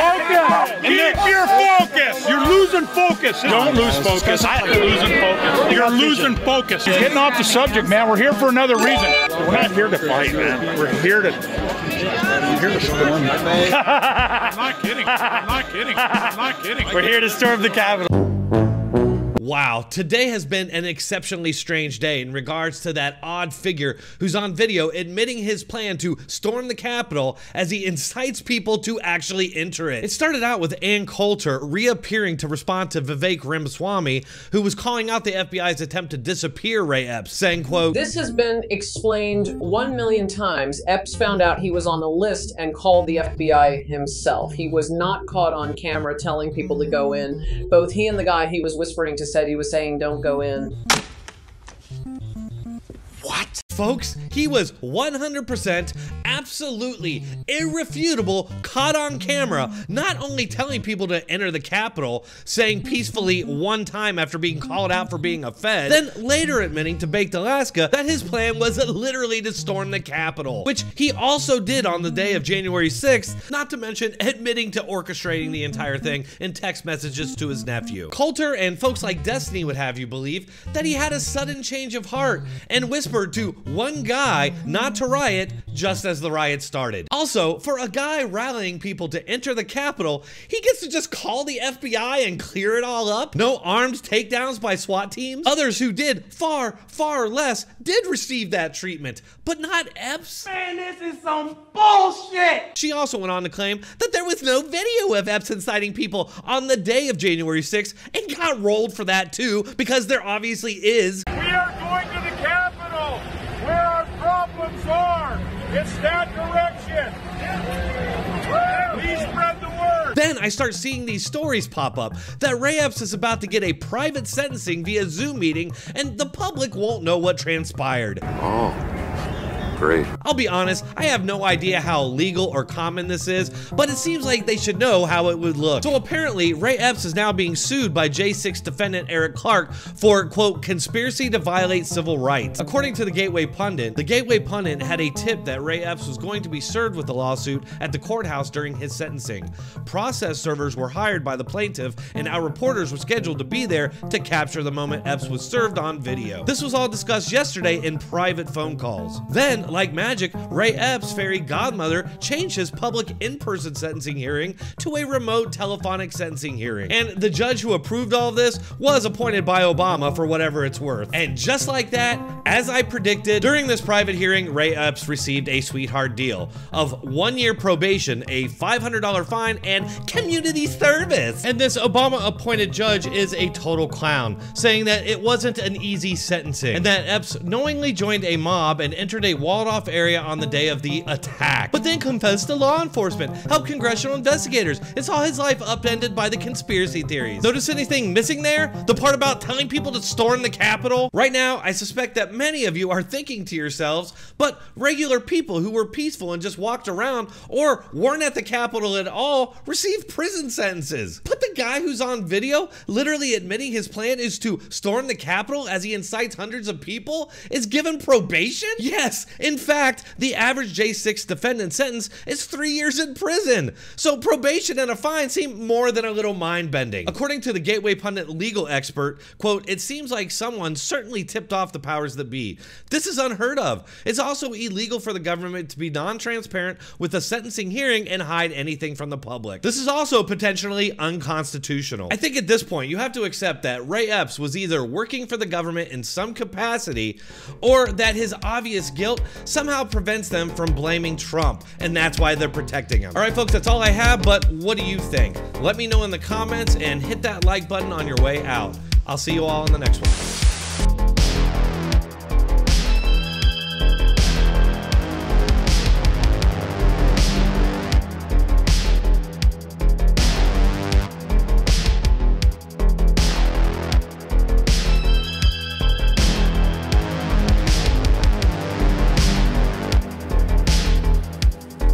focus. Keep your focus. You're losing focus. Don't lose focus. You're losing focus. You're losing focus. You're getting off the subject, man. We're here for another reason. We're not here to fight, man. We're here to. We're here to storm. I'm not kidding. I'm not kidding. I'm not kidding. We're here to storm the Capitol. Wow, today has been an exceptionally strange day in regards to that odd figure who's on video admitting his plan to storm the Capitol as he incites people to actually enter it. It started out with Ann Coulter reappearing to respond to Vivek Ramaswamy, who was calling out the FBI's attempt to disappear Ray Epps, saying, quote, This has been explained one million times. Epps found out he was on the list and called the FBI himself. He was not caught on camera telling people to go in. Both he and the guy he was whispering to said he was saying don't go in. What? Folks, he was 100% absolutely irrefutable caught on camera, not only telling people to enter the Capitol, saying peacefully one time after being called out for being a Fed, then later admitting to Baked Alaska that his plan was literally to storm the Capitol, which he also did on the day of January 6th, not to mention admitting to orchestrating the entire thing in text messages to his nephew. Coulter and folks like Destiny would have you believe that he had a sudden change of heart and whispered to one guy not to riot just as the riot started. Also, for a guy rallying people to enter the Capitol, he gets to just call the FBI and clear it all up? No armed takedowns by SWAT teams? Others who did far, far less did receive that treatment, but not Epps. Man, this is some bullshit! She also went on to claim that there was no video of Epps inciting people on the day of January 6th and got rolled for that too because there obviously is. We are going to the Capitol where our problems are. It's that direction. Please spread the word. Then I start seeing these stories pop up that Ray Epps is about to get a private sentencing via Zoom meeting and the public won't know what transpired. Oh, great. I'll be honest, I have no idea how legal or common this is, but it seems like they should know how it would look. So apparently, Ray Epps is now being sued by J6 defendant Eric Clark for, quote, conspiracy to violate civil rights. According to the Gateway Pundit, the Gateway Pundit had a tip that Ray Epps was going to be served with a lawsuit at the courthouse during his sentencing. Process servers were hired by the plaintiff, and our reporters were scheduled to be there to capture the moment Epps was served on video. This was all discussed yesterday in private phone calls. Then, like magic, Ray Epps' fairy godmother changed his public in-person sentencing hearing to a remote telephonic sentencing hearing. And the judge who approved all of this was appointed by Obama for whatever it's worth. And just like that, as I predicted, during this private hearing, Ray Epps received a sweetheart deal of one year probation, a $500 fine, and community service. And this Obama appointed judge is a total clown, saying that it wasn't an easy sentencing, and that Epps knowingly joined a mob and entered a walled off area on the day of the attack, but then confessed to law enforcement, helped congressional investigators, and saw his life upended by the conspiracy theories. Notice anything missing there? The part about telling people to storm the Capitol? Right now, I suspect that many of you are thinking to yourselves, but regular people who were peaceful and just walked around or weren't at the Capitol at all received prison sentences. But the guy who's on video literally admitting his plan is to storm the Capitol as he incites hundreds of people is given probation? Yes, in fact, the average J6 defendant sentence is three years in prison. So probation and a fine seem more than a little mind bending. According to the Gateway Pundit legal expert, quote, it seems like someone certainly tipped off the powers that be. This is unheard of. It's also illegal for the government to be non-transparent with a sentencing hearing and hide anything from the public. This is also potentially unconstitutional. I think at this point, you have to accept that Ray Epps was either working for the government in some capacity or that his obvious guilt somehow prevents them from blaming Trump, and that's why they're protecting him. All right, folks, that's all I have, but what do you think? Let me know in the comments and hit that like button on your way out. I'll see you all in the next one.